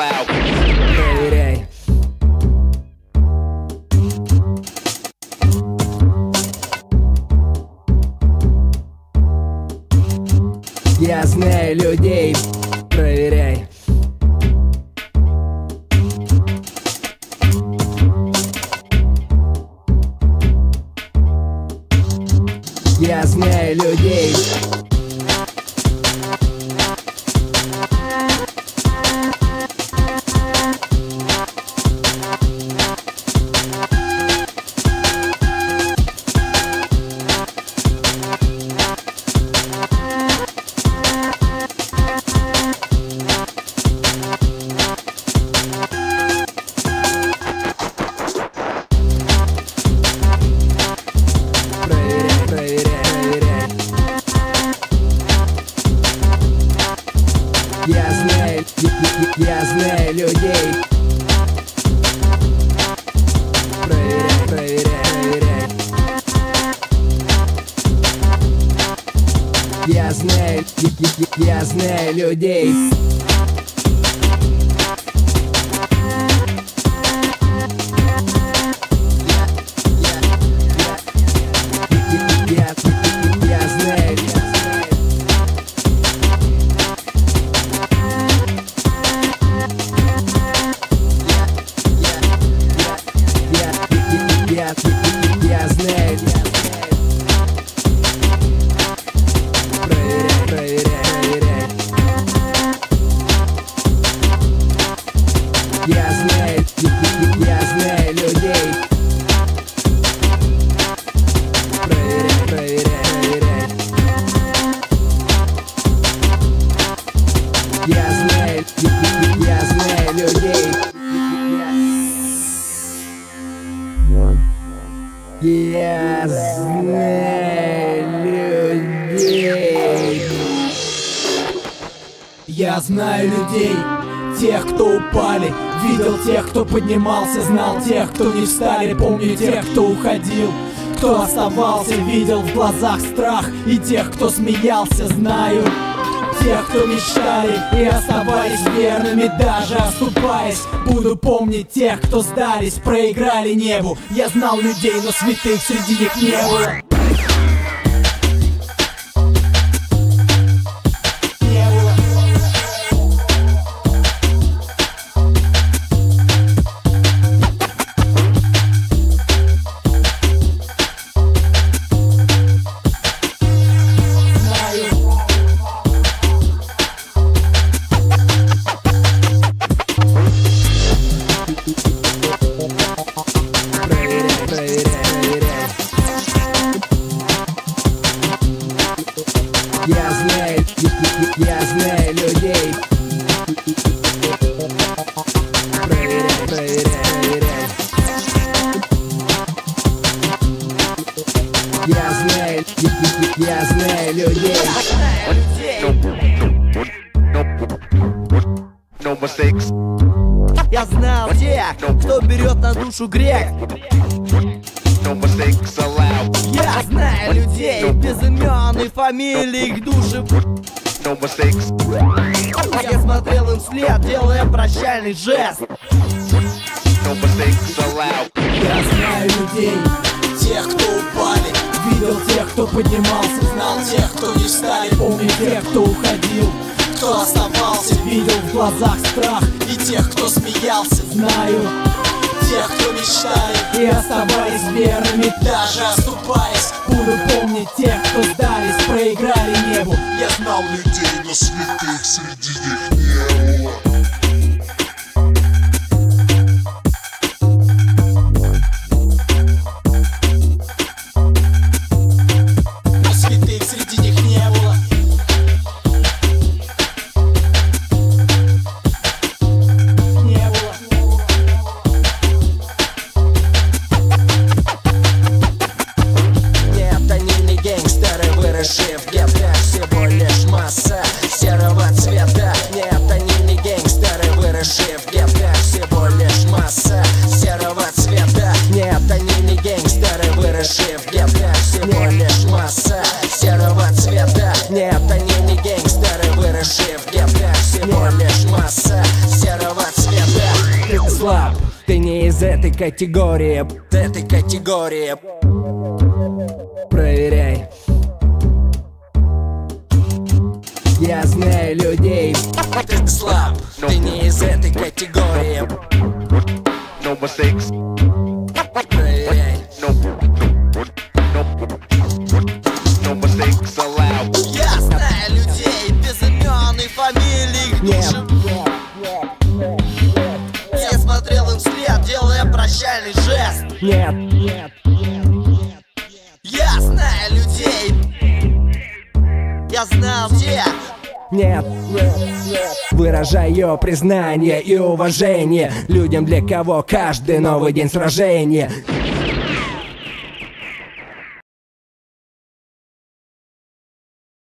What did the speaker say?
allowed. Проверяй. Я знаю людей. Проверяй. Я знаю людей. Я, знаю людей. Проверяй, проверяй, проверяй. Я знаю, я знаю людей. Я, знаю людей. Проверяй, проверяй, проверяй. Я знаю, я знаю людей. Я знаю людей. Я знаю людей, тех, кто упали Видел тех, кто поднимался, знал тех, кто не встали Помню тех, кто уходил, кто оставался Видел в глазах страх и тех, кто смеялся Знаю. Тех, кто мечтали и оставались верными Даже оступаясь, буду помнить тех, кто сдались Проиграли небу, я знал людей, но святых среди них не было Я знаю, я, я знаю людей. Проверяй, проверяй, проверяй. Я знаю, я, знаю людей. Я знал тех, кто берет на душу грех. Я знаю людей без имен и фамилий их души No mistakes. Я смотрел им вслед, делая прощальный жест. Я знаю людей, тех, кто упали Видел тех, кто поднимался, знал тех, кто не встали Помню тех, кто уходил, кто оставался Видел в глазах страх и тех, кто смеялся Знаю тех, кто мечтали и оставались верными Даже оступаясь, буду помнить тех, кто сдались, проиграли небу Я знал людей, но святых среди них не было. Категории этой категории Проверяй Я знаю людей Ты слаб, ты не из этой категории No mistakes. Проверяй вслед, делая прощальный жест. Нет, нет Я знаю людей. Я знал тех Нет, выражаю признание и уважение Людям, для кого каждый новый день сражения